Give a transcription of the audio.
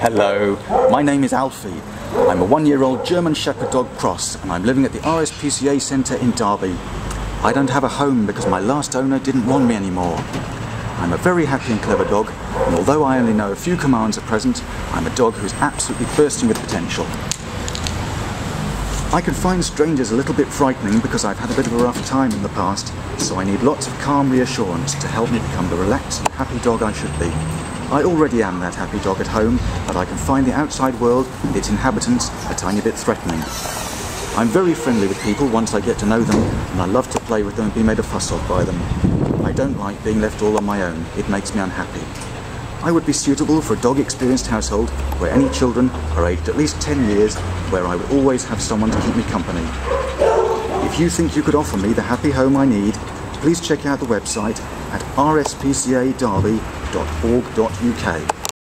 Hello, my name is Alfie. I'm a one-year-old German Shepherd Dog Cross and I'm living at the RSPCA Centre in Derby. I don't have a home because my last owner didn't want me anymore. I'm a very happy and clever dog and although I only know a few commands at present, I'm a dog who's absolutely bursting with potential. I can find strangers a little bit frightening because I've had a bit of a rough time in the past, so I need lots of calm reassurance to help me become the relaxed and happy dog I should be. I already am that happy dog at home, but I can find the outside world and its inhabitants a tiny bit threatening. I'm very friendly with people once I get to know them, and I love to play with them and be made a fuss of by them. I don't like being left all on my own, it makes me unhappy. I would be suitable for a dog experienced household where any children are aged at least 10 years, where I would always have someone to keep me company. If you think you could offer me the happy home I need, please check out the website at rspcaderby.org.uk.